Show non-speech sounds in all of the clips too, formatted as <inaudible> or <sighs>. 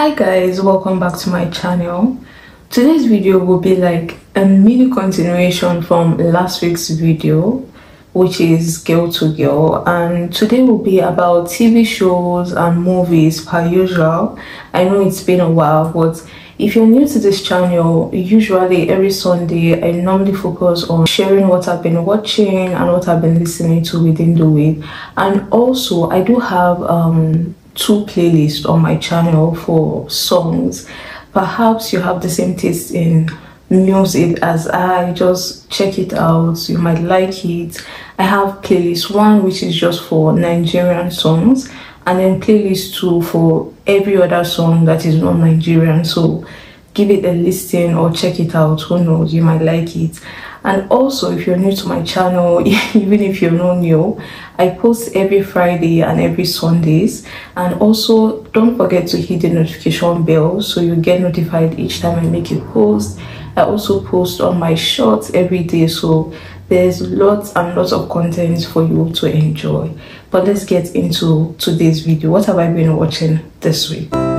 hi guys welcome back to my channel. Today's video will be like a mini continuation from last week's video which is girl to girl. And today will be about tv shows and movies per usual. I know it's been a while but if you're new to this channel usually every sunday i normally focus on sharing what i've been watching and what i've been listening to within the week. And also i do have um two playlists on my channel for songs. Perhaps you have the same taste in music as I. Just check it out. You might like it. I have playlist one which is just for Nigerian songs and then playlist two for every other song that is not Nigerian. So give it a listen or check it out. Who knows? You might like it and also if you're new to my channel <laughs> even if you're not new i post every friday and every sundays. And also don't forget to hit the notification bell so you get notified each time i make a post. I also post on my shorts every day so there's lots and lots of content for you to enjoy. But let's get into today's video. What have i been watching this week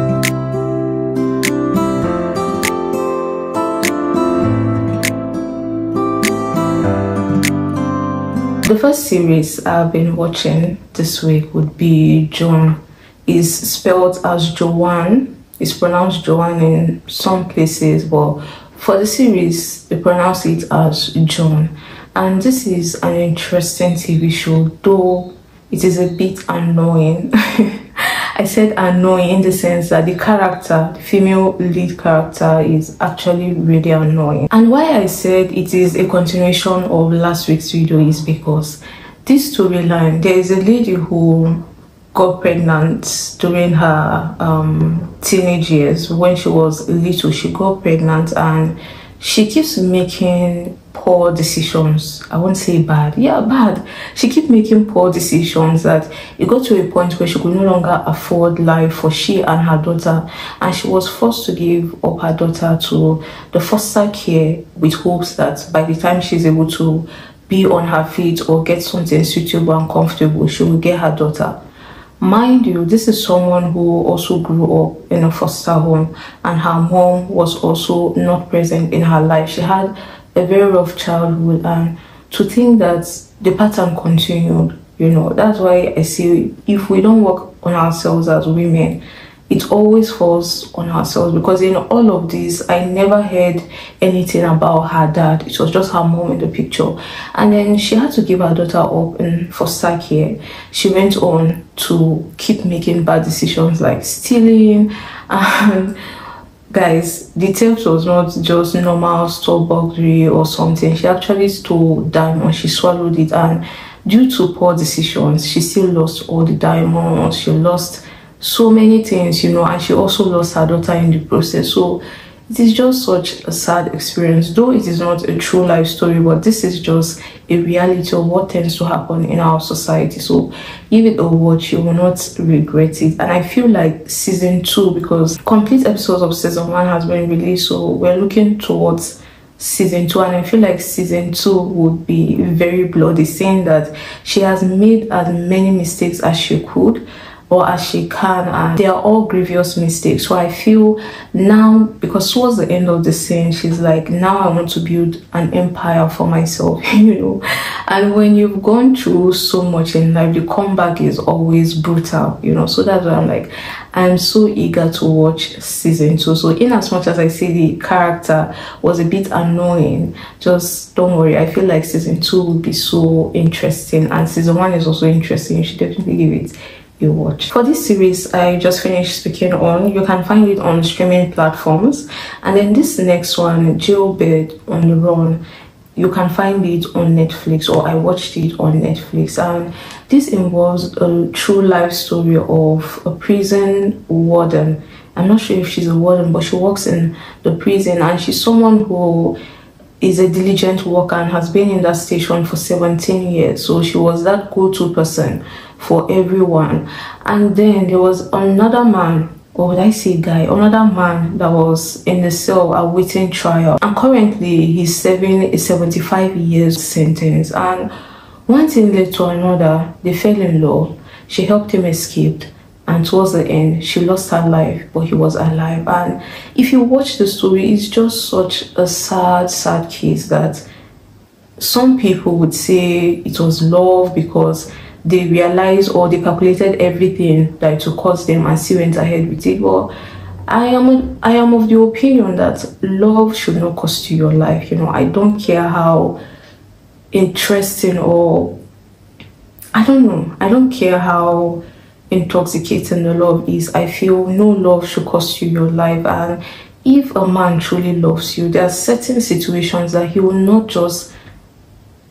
The first series I've been watching this week would be Joan. Is spelled as Joanne. It's pronounced Joanne in some places, but for the series, they pronounce it as John. And this is an interesting TV show, though it is a bit annoying. <laughs> I said annoying in the sense that the character, the female lead character, is actually really annoying. And why I said it is a continuation of last week's video is because this storyline, there is a lady who got pregnant during her um, teenage years. When she was little, she got pregnant and she keeps making poor decisions. I won't say bad. Yeah bad. She keep making poor decisions that it got to a point where she could no longer afford life for she and her daughter. And she was forced to give up her daughter to the foster care with hopes that by the time she's able to be on her feet or get something suitable and comfortable she will get her daughter Mind you, this is someone who also grew up in a foster home and her mom was also not present in her life. She had a very rough childhood and to think that the pattern continued, you know, that's why I see if we don't work on ourselves as women, it always falls on ourselves because in all of this i never heard anything about her dad. It was just her mom in the picture. And then she had to give her daughter up in foster care she went on to keep making bad decisions like stealing. <laughs> And guys the theft was not just normal store burglary or something. She actually stole diamonds. She swallowed it. And due to poor decisions she still lost all the diamonds. She lost so many things, you know, and she also lost her daughter in the process. So it is just such a sad experience, though it is not a true life story, but this is just a reality of what tends to happen in our society. So give it a watch, you will not regret it. And I feel like season two, because complete episodes of season one has been released, so we're looking towards season two and i feel like season two would be very bloody saying that she has made as many mistakes as she could or as she can and they are all grievous mistakes. So i feel now because towards the end of the scene she's like now i want to build an empire for myself <laughs> you know. And when you've gone through so much in life the comeback is always brutal you know. So that's why i'm like i'm so eager to watch season two. So in as much as i see the character was a bit annoying just don't worry. I feel like season two will be so interesting and season one is also interesting. You should definitely give it you watch. For this series I just finished speaking on, you can find it on streaming platforms. And then this next one, Jailbird on the Run, you can find it on Netflix or I watched it on Netflix. And this involves a true life story of a prison warden. I'm not sure if she's a warden, but she works in the prison and she's someone who is a diligent worker and has been in that station for 17 years. So she was that go-to person for everyone. And then there was another man, or would I say guy, another man that was in the cell awaiting trial. And currently he's serving a 75 years sentence. And one thing led to another, they fell in love. She helped him escape. and towards the end she lost her life but he was alive and if you watch the story it's just such a sad sad case that some people would say it was love because they realized or they calculated everything that to cost them and still went ahead with it well I am I am of the opinion that love should not cost you your life. You know, I don't care how interesting or I don't know. I don't care how intoxicating the love is. I feel no love should cost you your life. And if a man truly loves you, there are certain situations that he will not just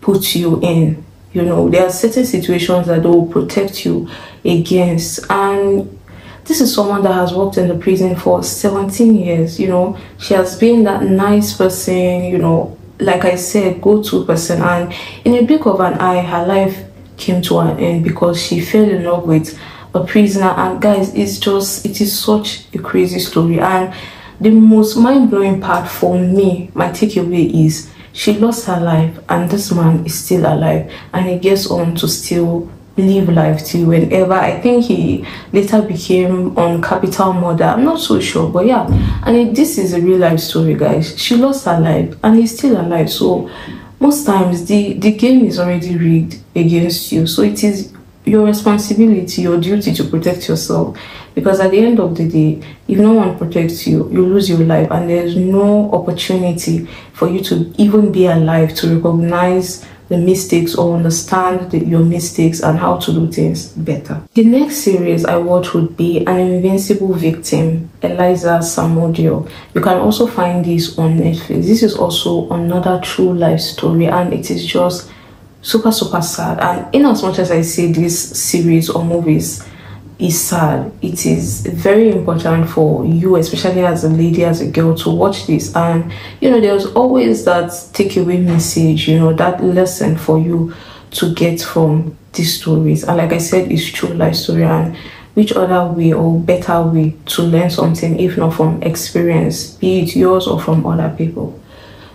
put you in. You know, there are certain situations that will protect you against. And this is someone that has worked in the prison for 17 years. You know, she has been that nice person, you know, like I said, go to person. And in a blink of an eye, her life came to an end because she fell in love with a prisoner. And guys, it's just, it is such a crazy story. And the most mind blowing part for me, my takeaway is she lost her life, and this man is still alive, and he gets on to still live life till whenever I think he later became on Capital Murder. I'm not so sure, but yeah. And it, this is a real life story, guys. She lost her life and he's still alive. So most times the the game is already rigged against you. So it is your responsibility, your duty to protect yourself. Because at the end of the day, if no one protects you, you lose your life, and there's no opportunity for you to even be alive to recognize the mistakes or understand the, your mistakes and how to do things better. The next series I watch would be An Invincible Victim, Eliza Samudio. You can also find this on Netflix. This is also another true life story and it is just super super sad and in as much as I say this series or movies is sad. It is very important for you, especially as a lady, as a girl, to watch this. And you know, there's always that takeaway message, you know, that lesson for you to get from these stories. And like I said, it's true life story. And which other way or better way to learn something if not from experience, be it yours or from other people?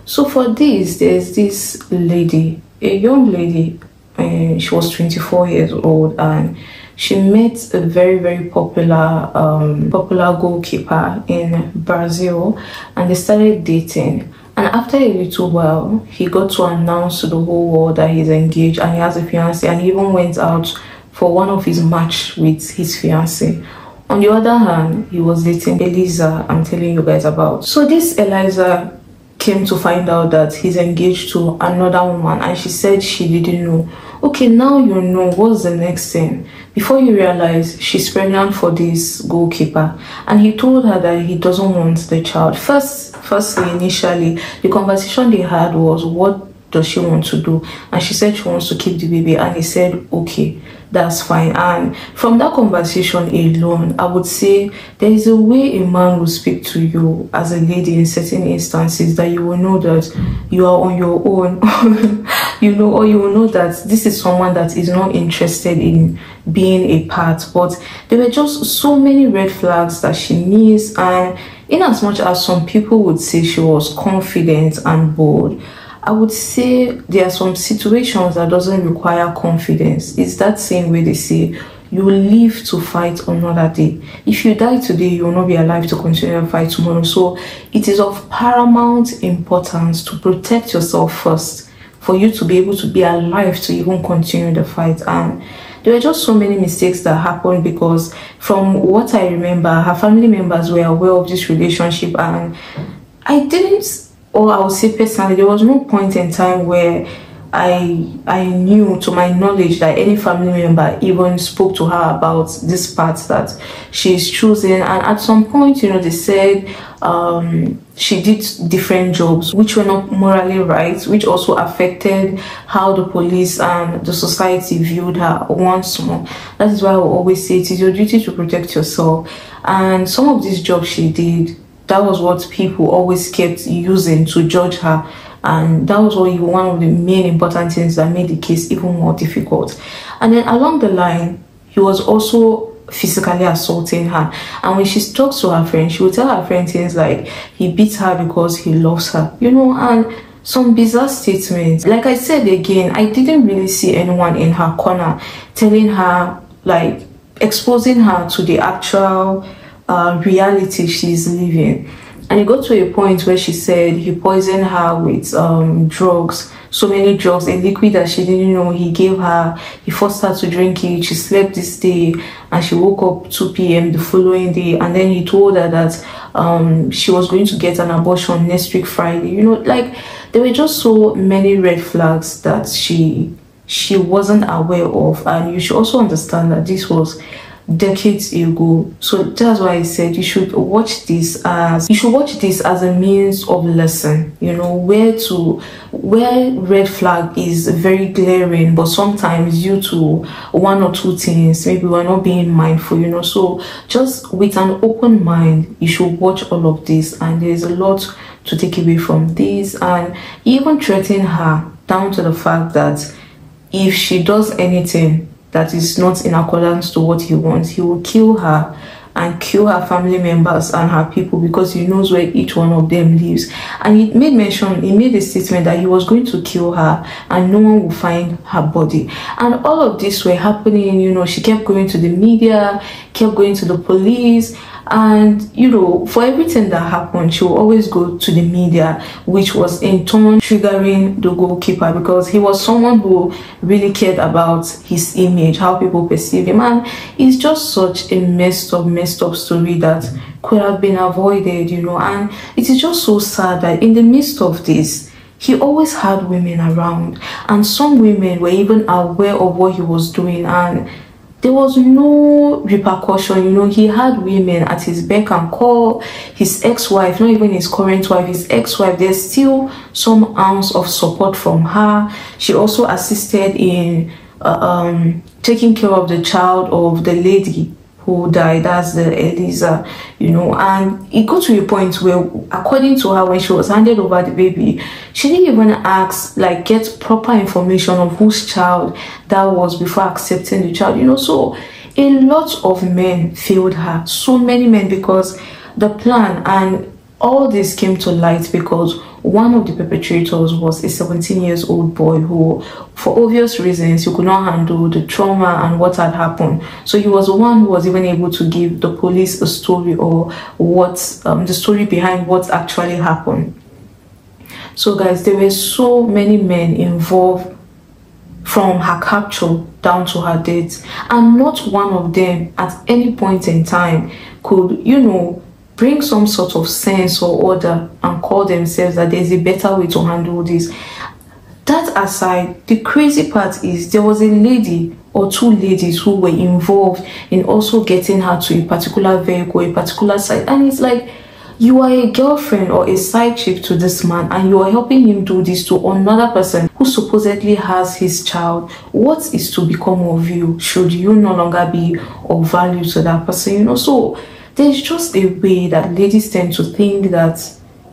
So for this, there's this lady, a young lady, and she was 24 years old, and she met a very very popular um, popular goalkeeper in Brazil and they started dating. And after a little while he got to announce to the whole world that he's engaged and he has a fiance and he even went out for one of his match with his fiance on the other hand he was dating Eliza I'm telling you guys about. So this Eliza came to find out that he's engaged to another woman and she said she didn't know. Okay now you know what's the next thing? Before you realize she's pregnant for this goalkeeper. And he told her that he doesn't want the child. First firstly initially the conversation they had was what does she want to do? And she said she wants to keep the baby and he said okay that's fine. And from that conversation alone i would say there is a way a man will speak to you as a lady in certain instances that you will know that you are on your own. <laughs> You know or you will know that this is someone that is not interested in being a part. But there were just so many red flags that she missed and in as much as some people would say she was confident and bold I would say there are some situations that doesn't require confidence. It's that same way they say you live to fight another day. If you die today, you will not be alive to continue to fight tomorrow. So it is of paramount importance to protect yourself first for you to be able to be alive to even continue the fight. And there were just so many mistakes that happened because from what I remember, her family members were aware of this relationship and I didn't or I would say personally, there was no point in time where I I knew to my knowledge that any family member even spoke to her about this part that she's choosing. And at some point you know they said um, she did different jobs which were not morally right which also affected how the police and the society viewed her once more. That is why I always say it is your duty to protect yourself. And some of these jobs she did that was what people always kept using to judge her. And that was one of the main important things that made the case even more difficult. And then along the line he was also physically assaulting her. And when she talks to her friend she would tell her friend things like he beats her because he loves her you know and some bizarre statements. Like i said again i didn't really see anyone in her corner telling her like exposing her to the actual uh, reality she's living. And it got to a point where she said he poisoned her with um, drugs, so many drugs, a liquid that she didn't know he gave her. He forced her to drink it. She slept this day and she woke up 2 p.m. the following day. And then he told her that um, she was going to get an abortion next week, Friday. You know, like there were just so many red flags that she she wasn't aware of. And you should also understand that this was decades ago. So that's why i said you should watch this as you should watch this as a means of lesson you know where to where red flag is very glaring but sometimes due to one or two things maybe we're not being mindful you know. So just with an open mind you should watch all of this and there's a lot to take away from this and even threaten her down to the fact that if she does anything that is not in accordance to what he wants, he will kill her and kill her family members and her people because he knows where each one of them lives. And he made mention, he made a statement that he was going to kill her and no one will find her body. And all of this were happening, you know, she kept going to the media, kept going to the police, and you know for everything that happened she will always go to the media which was in turn triggering the goalkeeper because he was someone who really cared about his image how people perceive him. And it's just such a messed up messed up story that could have been avoided you know. And it is just so sad that in the midst of this he always had women around. And some women were even aware of what he was doing. And there was no repercussion. You know, he had women at his beck and call. His ex-wife, not even his current wife, his ex-wife, there's still some ounce of support from her. She also assisted in uh, um, taking care of the child of the lady who died that's the Eliza you know. And it got to a point where according to her when she was handed over the baby she didn't even ask like get proper information of whose child that was before accepting the child you know. So a lot of men failed her. So many men because the plan and all this came to light because one of the perpetrators was a 17 years old boy who for obvious reasons he could not handle the trauma and what had happened. So he was the one who was even able to give the police a story or what um, the story behind what actually happened. So guys there were so many men involved from her capture down to her death and not one of them at any point in time could you know bring some sort of sense or order and call themselves that there's a better way to handle this. That aside, the crazy part is there was a lady or two ladies who were involved in also getting her to a particular vehicle, a particular site, and it's like you are a girlfriend or a side chick to this man and you are helping him do this to another person who supposedly has his child. What is to become of you should you no longer be of value to that person you know? So there's just a way that ladies tend to think that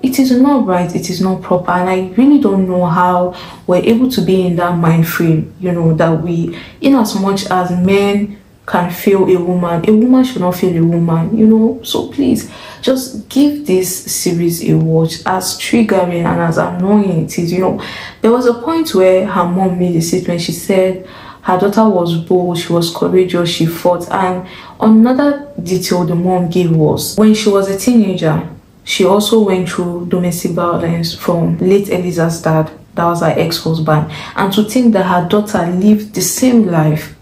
it is not right, it is not proper, and I really don't know how we're able to be in that mind frame, you know, that we, in as much as men can feel a woman, a woman should not feel a woman, you know. So please just give this series a watch as triggering and as annoying it is, you know. There was a point where her mom made a statement, she said, her daughter was bold, she was courageous, she fought. And another detail the mom gave was when she was a teenager, she also went through domestic violence from late Eliza's dad, that was her ex-husband. And to think that her daughter lived the same life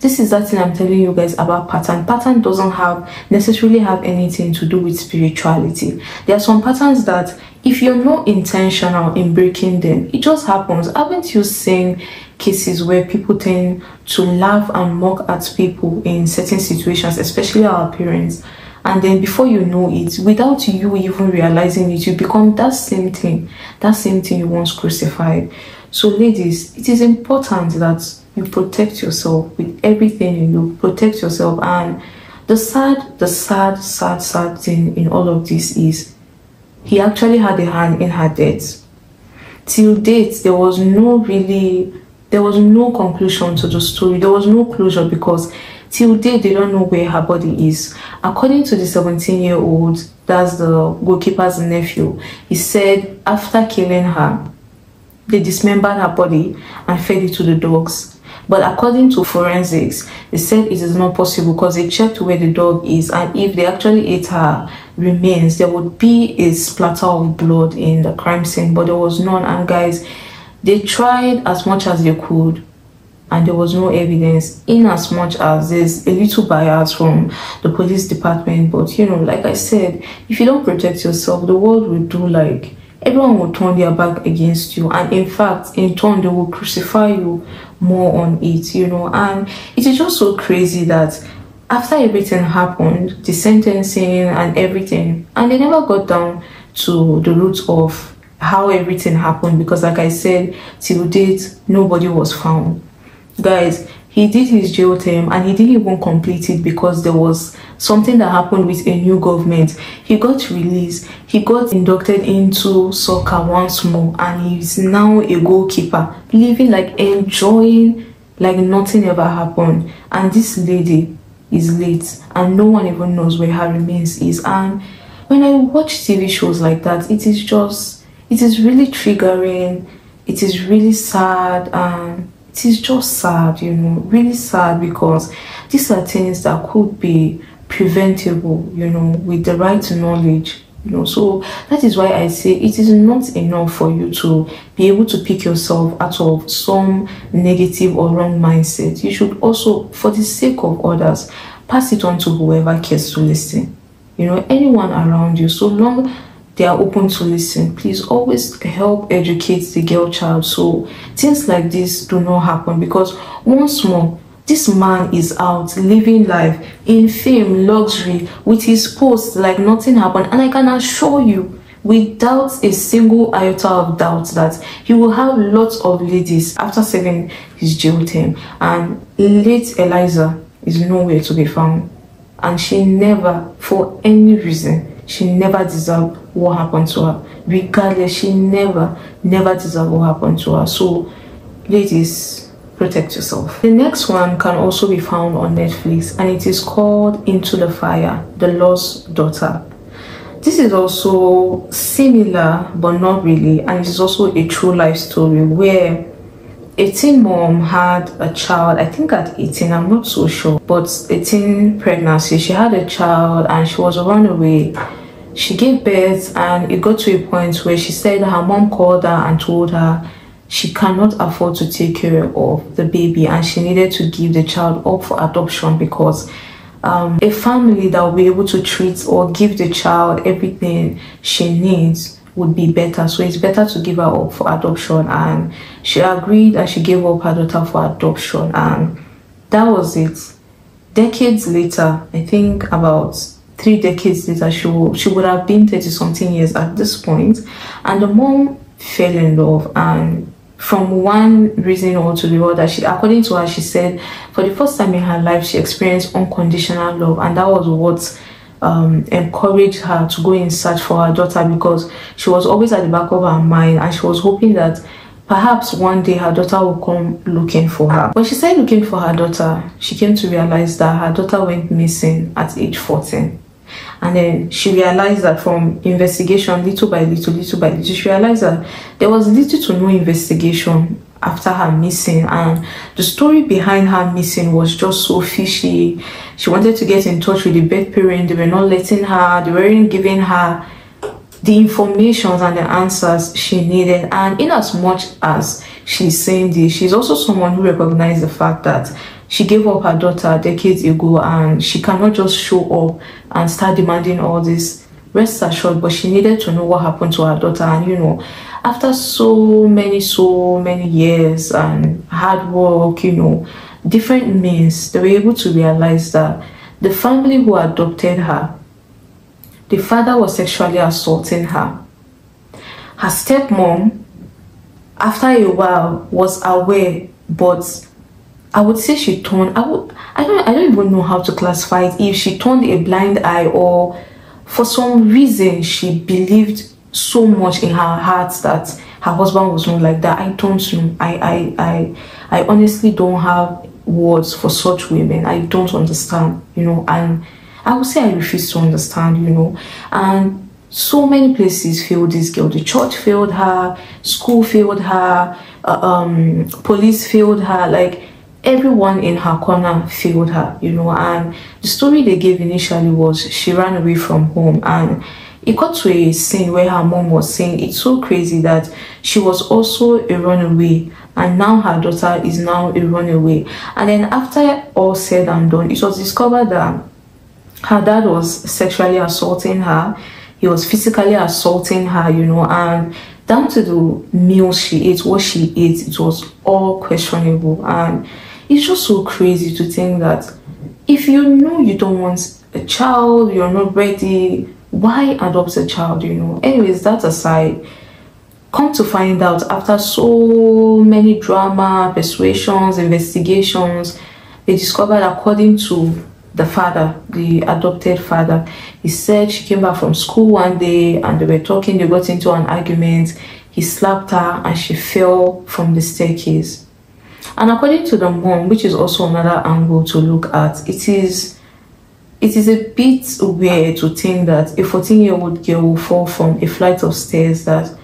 this is that thing i'm telling you guys about pattern pattern doesn't have necessarily have anything to do with spirituality there are some patterns that if you're not intentional in breaking them it just happens haven't you seen cases where people tend to laugh and mock at people in certain situations, especially our parents. And then before you know it, without you even realizing it, you become that same thing, that same thing you once crucified. So, ladies, it is important that you protect yourself with everything you do, protect yourself. And the sad, the sad, sad, sad thing in all of this is he actually had a hand in her death. Till date, there was no really there was no conclusion to the story. There was no closure because till date they don't know where her body is. According to the 17 year old, that's the goalkeeper's nephew, he said after killing her, they dismembered her body and fed it to the dogs. But according to forensics, they said it is not possible because they checked where the dog is, and if they actually ate her remains, there would be a splatter of blood in the crime scene, but there was none. And guys, they tried as much as they could and there was no evidence in as much as there's a little bias from the police department. But you know like i said if you don't protect yourself the world will do like everyone will turn their back against you. And in fact in turn they will crucify you more on it you know. And it is just so crazy that after everything happened the sentencing and everything and they never got down to the roots of how everything happened because like i said till date nobody was found. Guys he did his jail term and he didn't even complete it because there was something that happened with a new government. He got released. He got inducted into soccer once more and he's now a goalkeeper living like enjoying like nothing ever happened. And this lady is late and no one even knows where her remains is. And when i watch tv shows like that it is just it is really triggering it is really sad and it is just sad, you know, really sad because these are things that could be preventable, you know, with the right knowledge. You know, so that is why I say it is not enough for you to be able to pick yourself out of some negative or wrong mindset. You should also, for the sake of others, pass it on to whoever cares to listen. You know, anyone around you, so long they are open to listen. Please always help educate the girl child. So things like this do not happen because once more this man is out living life in fame luxury with his post like nothing happened. And i can assure you without a single iota of doubt that he will have lots of ladies after serving his jail term. And late eliza is nowhere to be found. And she never for any reason she never deserved what happened to her. Regardless, she never, never deserved what happened to her. So, ladies, protect yourself. The next one can also be found on Netflix and it is called Into the Fire The Lost Daughter. This is also similar but not really, and it is also a true life story where a teen mom had a child, I think at 18, I'm not so sure, but a teen pregnancy. She had a child and she was run away she gave birth and it got to a point where she said her mom called her and told her she cannot afford to take care of the baby and she needed to give the child up for adoption because um, a family that will be able to treat or give the child everything she needs would be better. So it's better to give her up for adoption. And she agreed and she gave up her daughter for adoption. And that was it. Decades later, I think about three decades later, she, will, she would have been 30 something years at this point, and the mom fell in love and from one reason or to the other she according to her she said for the first time in her life she experienced unconditional love. And that was what um, encouraged her to go in search for her daughter because she was always at the back of her mind and she was hoping that perhaps one day her daughter will come looking for her. When she started looking for her daughter, she came to realize that her daughter went missing at age 14 and then she realized that from investigation little by little little by little she realized that there was little to no investigation after her missing. And the story behind her missing was just so fishy. She wanted to get in touch with the birth parent. They were not letting her. They weren't giving her the information and the answers she needed. And in as much as she's saying this she's also someone who recognized the fact that she gave up her daughter decades ago and she cannot just show up and start demanding all this rest assured but she needed to know what happened to her daughter. And you know after so many so many years and hard work you know different means they were able to realize that the family who adopted her the father was sexually assaulting her. Her stepmom after a while was aware but I would say she turned. I would. I don't. I don't even know how to classify it. If she turned a blind eye, or for some reason she believed so much in her heart that her husband was not like that. I don't know. I. I. I. I honestly don't have words for such women. I don't understand. You know, and I would say I refuse to understand. You know, and so many places failed this girl. The church failed her. School failed her. Uh, um, police failed her. Like everyone in her corner failed her, you know. And the story they gave initially was she ran away from home and it got to a scene where her mom was saying it's so crazy that she was also a runaway and now her daughter is now a runaway. And then after all said and done, it was discovered that her dad was sexually assaulting her. He was physically assaulting her, you know, and down to the meals she ate, what she ate, it was all questionable. And it's just so crazy to think that if you know you don't want a child, you're not ready, why adopt a child, you know? Anyways, that aside, come to find out after so many drama, persuasions, investigations, they discovered according to the father, the adopted father, he said she came back from school one day and they were talking, they got into an argument, he slapped her and she fell from the staircase. And according to the mom, which is also another angle to look at, it is it is a bit weird to think that a 14 year old girl will fall from a flight of stairs that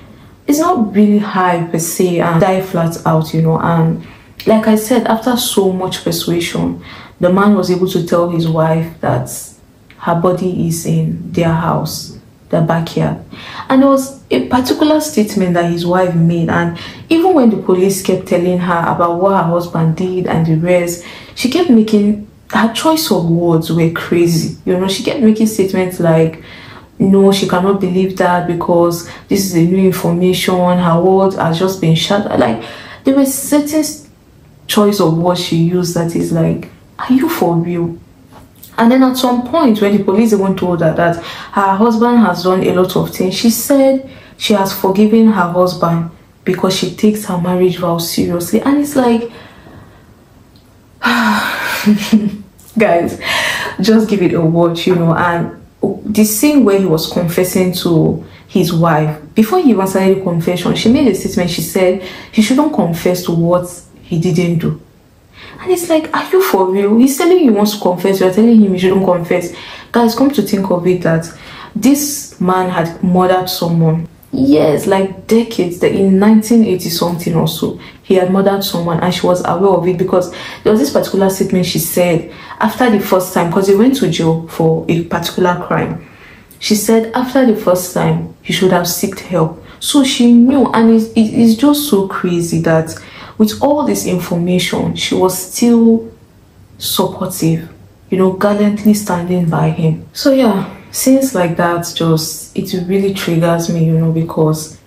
is not really high per se and die flat out, you know. And like I said, after so much persuasion, the man was able to tell his wife that her body is in their house, their backyard. And there was a particular statement that his wife made. And even when the police kept telling her about what her husband did and the rest, she kept making her choice of words were crazy. You know, she kept making statements like, no, she cannot believe that because this is a new information. Her words has just been shut. Like, there was certain choice of words she used that is like, are you for real? And then at some point, when the police even told her that her husband has done a lot of things, she said she has forgiven her husband because she takes her marriage vow seriously. And it's like, <sighs> guys, just give it a watch, you know. And the scene where he was confessing to his wife, before he even started the confession, she made a statement. She said he shouldn't confess to what he didn't do. And it's like, are you for real? He's telling you he wants to confess, you're telling him he shouldn't confess. Guys, come to think of it that this man had murdered someone. Yes, like decades, that in 1980 something or so, he had murdered someone and she was aware of it because there was this particular statement she said after the first time, because he went to jail for a particular crime. She said after the first time, he should have sought help. So she knew, and it's, it's just so crazy that with all this information, she was still supportive, you know, gallantly standing by him. So yeah, things like that just it really triggers me, you know, because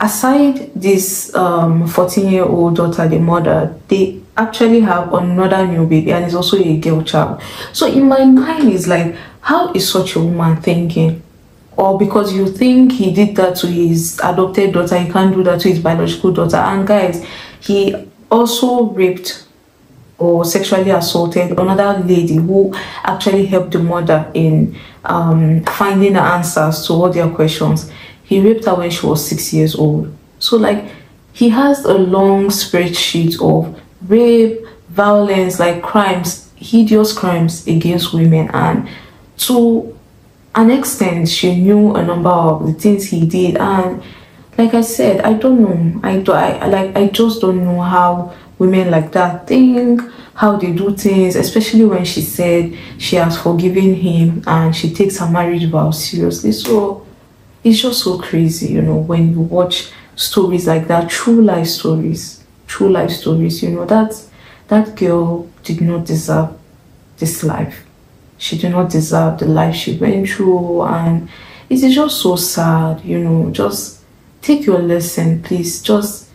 aside this um 14 year old daughter, the mother, they actually have another new baby and it's also a girl child. So in my mind is like, how is such a woman thinking? or because you think he did that to his adopted daughter, he can't do that to his biological daughter. And guys, he also raped or sexually assaulted another lady who actually helped the mother in um, finding the answers to all their questions. He raped her when she was six years old. So, like, he has a long spreadsheet of rape, violence, like crimes, hideous crimes against women. And to an extent, she knew a number of the things he did. And like I said, I don't know. I do. I like. I just don't know how women like that think, how they do things. Especially when she said she has forgiven him and she takes her marriage vow seriously. So it's just so crazy, you know, when you watch stories like that, true life stories, true life stories. You know that that girl did not deserve this life. She did not deserve the life she went through, and it is just so sad, you know. Just take your lesson please. Just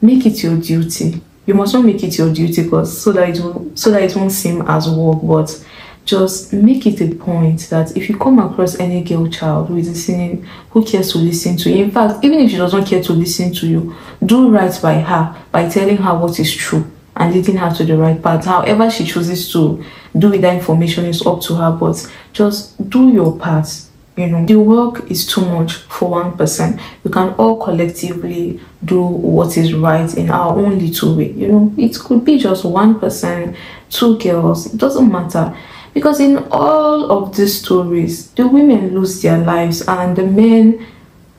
make it your duty. You must not make it your duty because so that it will so that it won't seem as work but just make it a point that if you come across any girl child who is listening who cares to listen to you in fact even if she doesn't care to listen to you do right by her by telling her what is true and leading her to the right path. However she chooses to do with that information is up to her but just do your part you know the work is too much for one person. We can all collectively do what is right in our own little way you know. It could be just one person two girls it doesn't matter. Because in all of these stories the women lose their lives and the men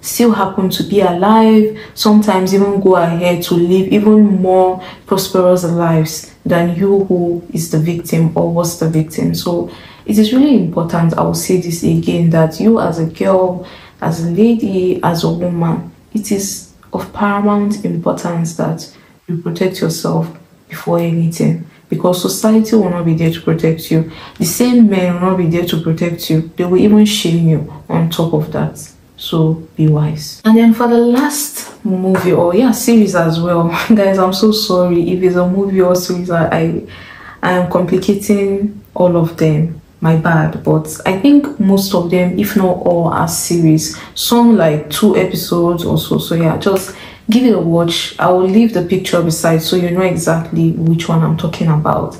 still happen to be alive sometimes even go ahead to live even more prosperous lives than you who is the victim or was the victim. So it is really important, I will say this again, that you as a girl, as a lady, as a woman, it is of paramount importance that you protect yourself before anything because society will not be there to protect you. The same men will not be there to protect you. They will even shame you on top of that. So be wise. And then for the last movie or yeah series as well, <laughs> guys, I'm so sorry if it's a movie or series. I I am complicating all of them. My bad, but I think most of them, if not all, are series. Some like two episodes or so. So yeah, just give it a watch. I will leave the picture beside so you know exactly which one I'm talking about.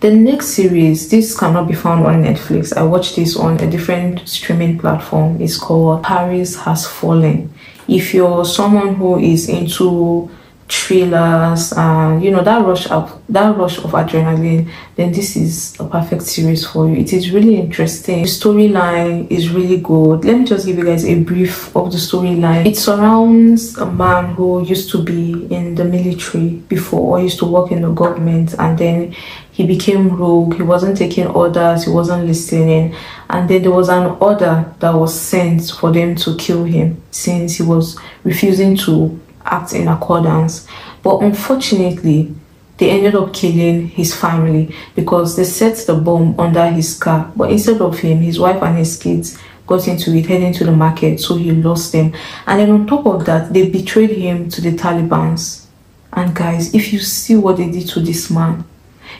The next series, this cannot be found on Netflix. I watched this on a different streaming platform. It's called Paris Has Fallen. If you're someone who is into thrillers and you know that rush of that rush of adrenaline then this is a perfect series for you. It is really interesting. The storyline is really good. Let me just give you guys a brief of the storyline. It surrounds a man who used to be in the military before or used to work in the government and then he became rogue. He wasn't taking orders. He wasn't listening. And then there was an order that was sent for them to kill him since he was refusing to act in accordance. But unfortunately, they ended up killing his family because they set the bomb under his car. But instead of him, his wife and his kids got into it heading to the market, so he lost them. And then on top of that, they betrayed him to the Taliban's. And guys, if you see what they did to this man,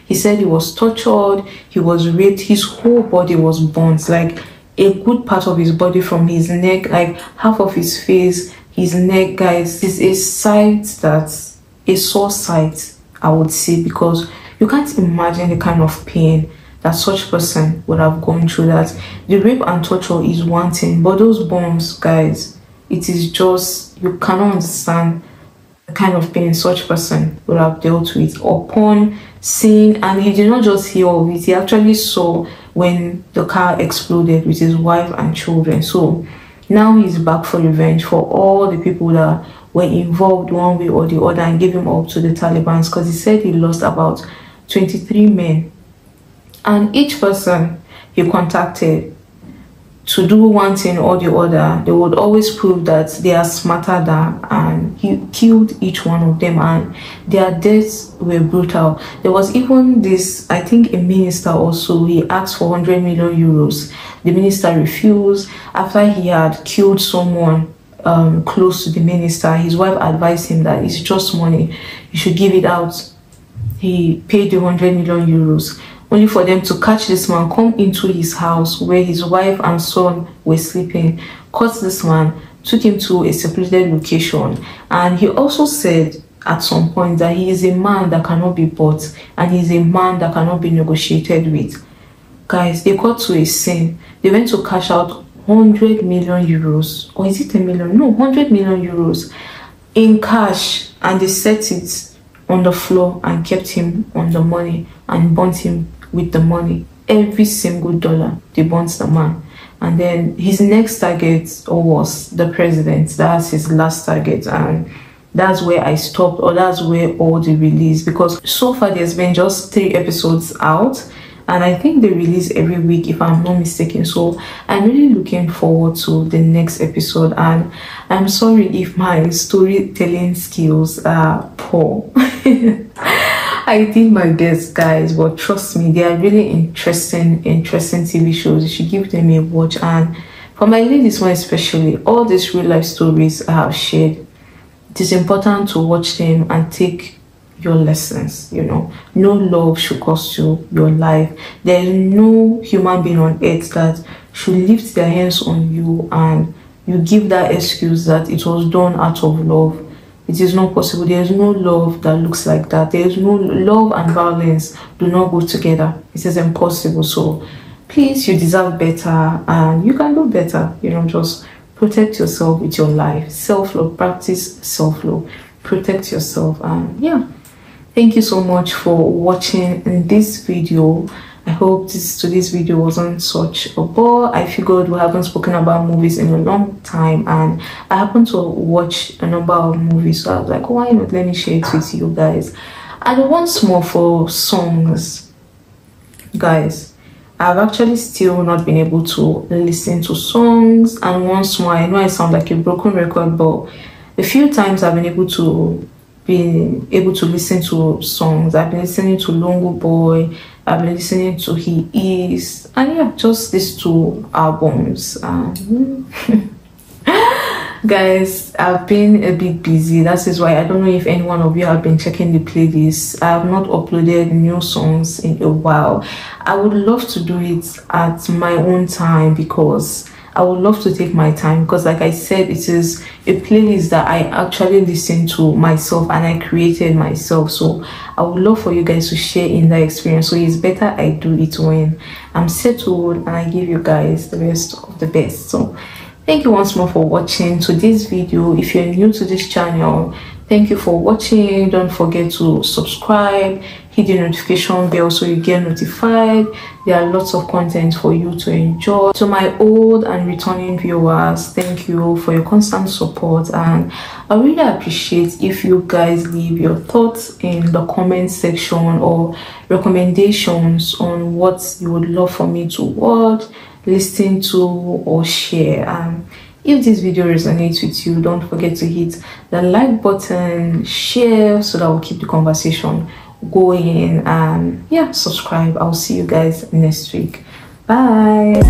he said he was tortured, he was raped, his whole body was burnt, like a good part of his body from his neck, like half of his face, his neck guys. This is a sight that's a sore sight i would say because you can't imagine the kind of pain that such person would have gone through that the rape and torture is one thing but those bombs guys it is just you cannot understand the kind of pain such person would have dealt with upon seeing and he did not just hear of it he actually saw when the car exploded with his wife and children. So now he's back for revenge for all the people that were involved one way or the other and gave him up to the Taliban because he said he lost about 23 men. And each person he contacted to do one thing or the other, they would always prove that they are smarter than, and he killed each one of them, and their deaths were brutal. There was even this, I think, a minister also, he asked for 100 million euros. The minister refused. After he had killed someone um, close to the minister, his wife advised him that it's just money, you should give it out. He paid the 100 million euros only for them to catch this man come into his house where his wife and son were sleeping, caught this man, took him to a secluded location, and he also said at some point that he is a man that cannot be bought and he is a man that cannot be negotiated with. Guys, they got to a scene. They went to cash out 100 million euros, or is it a million? No, 100 million euros in cash, and they set it on the floor and kept him on the money and burnt him with the money. Every single dollar, they burnt the man. And then his next target was the president. That's his last target. And that's where I stopped, or that's where all the release. Because so far, there's been just three episodes out and I think they release every week if I'm not mistaken. So I'm really looking forward to the next episode and I'm sorry if my storytelling skills are poor. <laughs> I did my best, guys, but trust me, they are really interesting, interesting TV shows. You should give them a watch. And for my ladies one especially, all these real life stories I have shared, it is important to watch them and take your lessons. You know, no love should cost you your life. There is no human being on earth that should lift their hands on you and you give that excuse that it was done out of love it is not possible. There is no love that looks like that. There is no love and violence do not go together. It is impossible. So please, you deserve better and you can do better. You know, just protect yourself with your life. Self-love, practice self-love. Protect yourself and yeah. Thank you so much for watching this video. I hope this today's video wasn't such a bore. I figured we haven't spoken about movies in a long time and I happened to watch a number of movies so I was like why not? Let me share it with you guys. And once more for songs. Guys I've actually still not been able to listen to songs and once more I know I sound like a broken record but a few times I've been able to be able to listen to songs. I've been listening to Longo Boy Been listening to He Is. And yeah just these two albums um, <laughs> guys i've been a bit busy. That is why i don't know if any one of you have been checking the playlist. I have not uploaded new songs in a while. I would love to do it at my own time because i would love to take my time because like i said it is a playlist that i actually listen to myself and i created myself. So i would love for you guys to share in that experience. So it's better i do it when i'm settled and i give you guys the best of the best. So thank you once more for watching to this video. If you're new to this channel thank you for watching. Don't forget to subscribe hit the notification bell so you get notified. There are lots of content for you to enjoy. To my old and returning viewers thank you for your constant support and i really appreciate if you guys leave your thoughts in the comment section or recommendations on what you would love for me to watch listen to or share. Um if this video resonates with you don't forget to hit the like button share so that we'll keep the conversation going and yeah subscribe. I'll see you guys next week. Bye